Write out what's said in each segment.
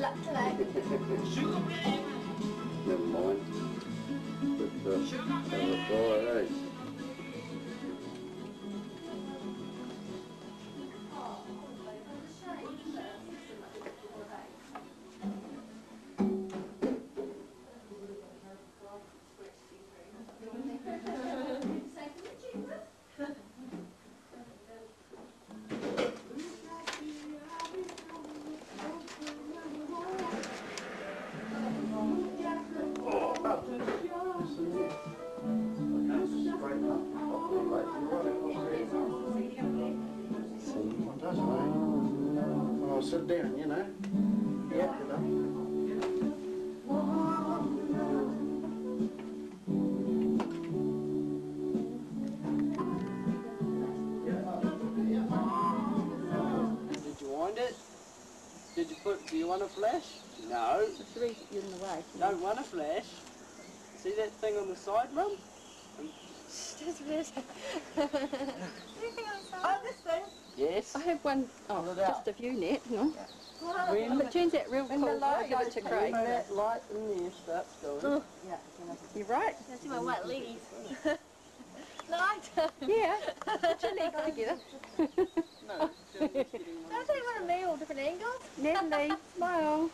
luck today. Never mind. But, uh, have a fire, eh? Oh, sit down, you know. Yeah, you know. Did you wind it? Did you put, do you want a flash? No. It's the reason you're in the way. Don't want a flash. See that thing on the side, Mum? Just this. Anything on the side? Oh, this thing. Yes. I have one, oh, Pull just a few net, hang on. Wow. When, If it turns out real when the cool, I'll light give it to when Craig. that light in there starts going. Oh. You're right. I see my white ladies. Light. Yeah. Put your legs together. No, it's just getting Don't take one of me, all different angles. Natalie, smile.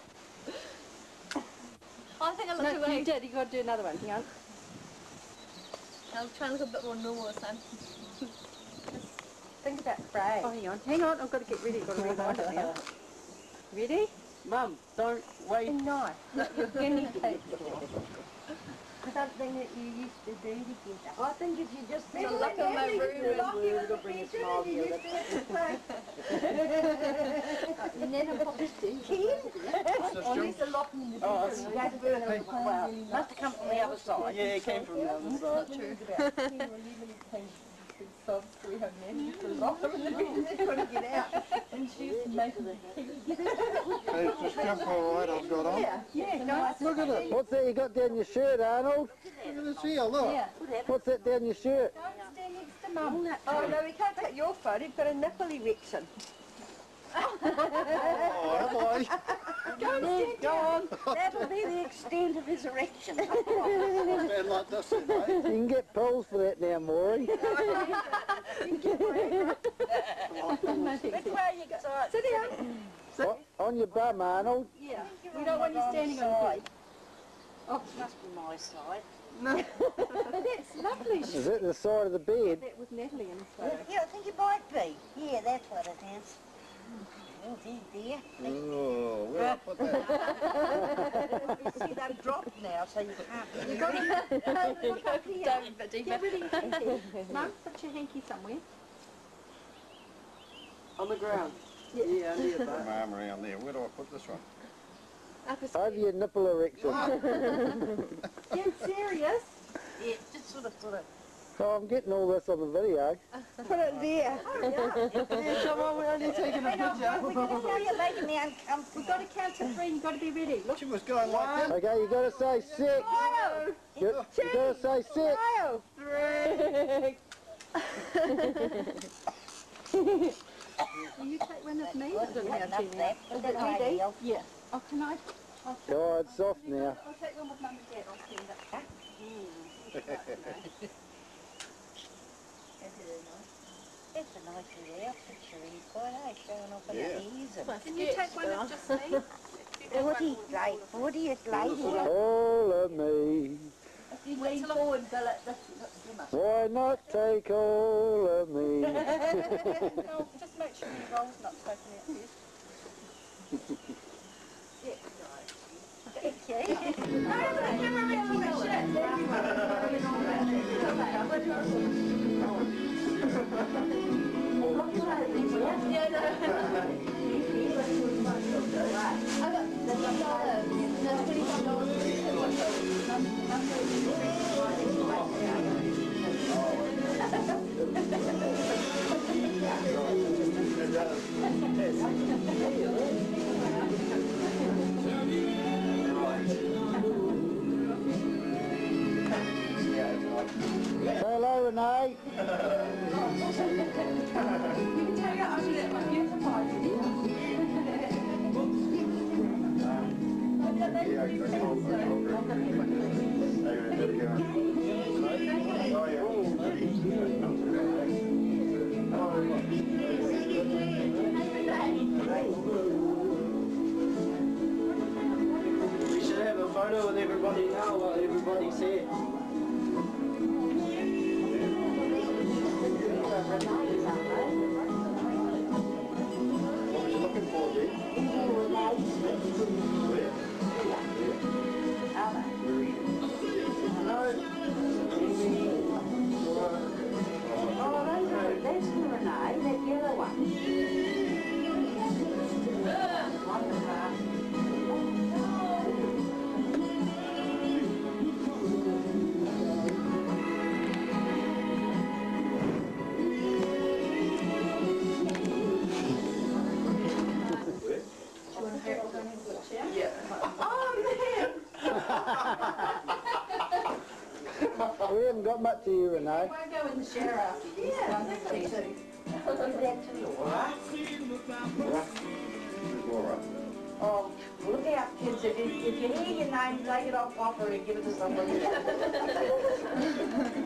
Oh, I think I look No, too you did. You got to do another one. Hang on. I'll try and look a bit more normal this time. Think about Craig. Oh, hang on. Hang on. I've got to get ready. I've got to rewind it now. Ready? Mum, don't wait. No. You're guinea pig. Something that you used to do together. I think if you just It's a look in my room. We're gonna bring a smile together. You never popped Or least a lock in the Oh, bedroom. That's burning. Well, must have come from the other side. Yeah, it came from the other side. True. We have men to lock them in the bedroom. They couldn't get out. And she's making Hey, it's just jump all right I've got on. Yeah, yeah, nice. Look at it. What's that you got down your shirt, Arnold? Look at this here, look. Yeah. What's that down your shirt? Stand next to mum. Oh no, we can't take your photo. You've got a nipple erection. Oh, have I? Go on, go on. That'll be the extent of his erection. Stand like this, then, mate. You can get poles for that now, Maury. Which way you go? Sit down. O- On your bum, Arnold. Yeah. We don't want you standing on the bed. Oh, it must be my side. No. That's lovely. Is it the side of the bed? That was Natalie in the photo. Yeah, I think it might be. Yeah, that's what it is. Oh, dear, dear. Oh, where I put that? You see, they've dropped now, so you can't. You got to look up here. Don't, but Get rid of your hanky. Mum, put your hanky somewhere. On the ground. Yeah, under your butt. My arm around there. Where do I put this one? Up a Over your nipple erection. You serious? Yeah, just sort of, sort of. Oh, I'm getting all this on the video. Put it there. Yeah, come on, we're only taking a picture. We're you're making me uncomfortable. We've got to count to three. You've got to be ready. Look. She was going like that. Okay, you got to say six. Smile. You, you got to say six. Smile. Will you take one of me? I don't know how to it. Is that ready? Yeah. Oh, can I? I'll Oh, it's soft now. I'll take one with mum and dad. I'll hmm. Stand up. It's a nice little outfit you've got, eh? Showing off in Yeah. the ears. and- Can you take one of just me? Forty, like, fortieth lady. All of me. Lean forward, Bill, Why not take all of me? No, just make sure your roll's not poking out first. Hello, photo with everybody now while everybody's here. We haven't got you, Renee. I go in the shower after you. Yeah, that's me too. Give to Laura. Laura. Oh, look out, kids, if you, if you hear your name, take it off proper and give it to somebody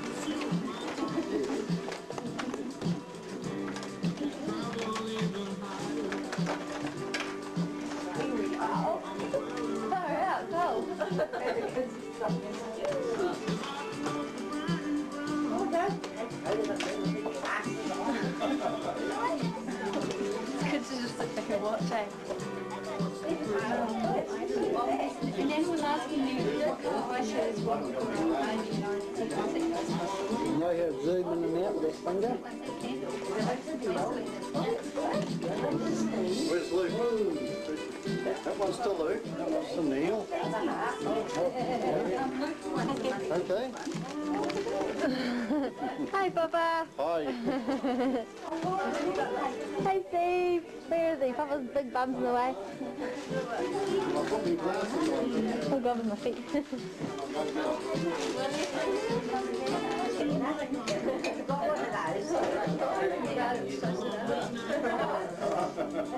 then we'll ask me what questions, what we're going You know how to zoom in out with that finger? Where's Luke? That one's still Luke. That one's still Neil. Okay. Hi, Papa. Hi. Hi, Steve. Where is he? Papa's big bum's in the way. I've got my glasses on. God, with my feet.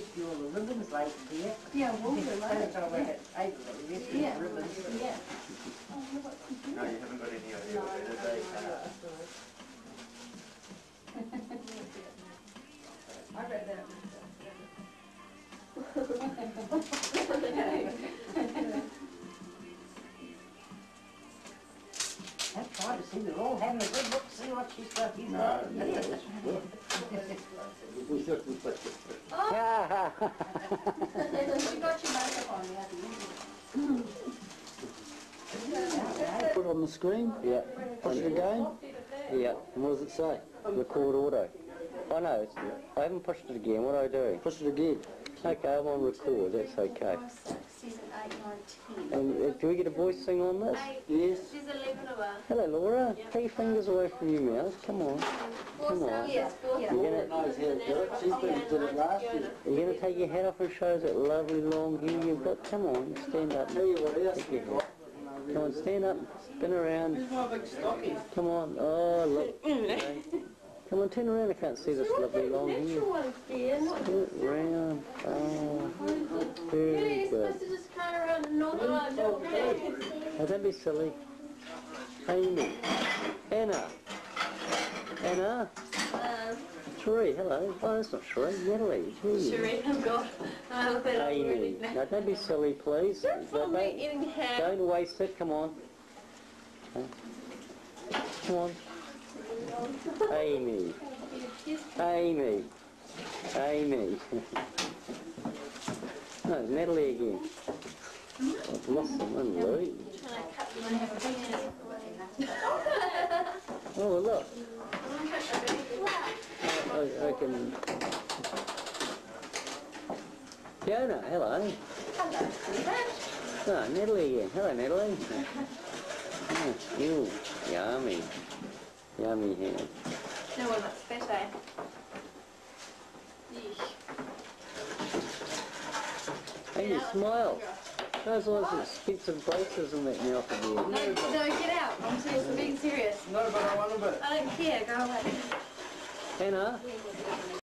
to run around all the ribbons later, dear. Yeah, we'll do So that. it's all right, I rescue Yeah. the ribbons. Yeah. No, you haven't got any idea what it is, eh? I read that. That's to see, they're all having a good look, see what she's got, he's No, got. no, it's good. We just, we just, You got your makeup on, yeah. Put it on the screen? Yeah. Push it again? Yeah. And what does it say? Record auto. I know. I haven't pushed it again. What do I do? Push it again. Okay, I'm on record. That's okay. Five, six, seven, eight, nine, ten. And uh, do we get a voice thing on this? Yes. There's eleven of us. Hello, Laura. Take your fingers away from your mouth. Come on. Come on. Yes, four You're Laura gonna, knows how to do it. She's been did it last year. you're gonna take your hat off and show us that lovely long hair you've got. Come on, stand up. Tell you what else Take your got. hat. Come on, stand up. Spin around. Where's my big stocking? Come on. Oh, look. Come on, turn around. I can't see this lovely long hair. ones, dear, not Turn it round. Oh, very You're good. to just carry around and not around, don't? Oh, don't be silly. Amy. Anna. Anna. Sheree, hello. Oh, that's not Sheree. Natalie. Sheree, oh God. A bit Amy. now. No, don't be silly, please. Don't follow me Don't, don't waste it. Come on. Come on. Amy. Amy. Amy. no, Natalie again. I've lost them unbelievable. Oh, look. I, I can... Fiona, hello. Hello, sweetheart. Ah, Natalie again. Hello, Natalie. Oh, ew, yummy. Yummy hand. No one looks better. Yeesh. Hey, you smile. Those ones expensive braces and that now for you. No, no, get out. I'm serious. I'm being serious. No, but I want a bit. I don't care. Go away. Hannah,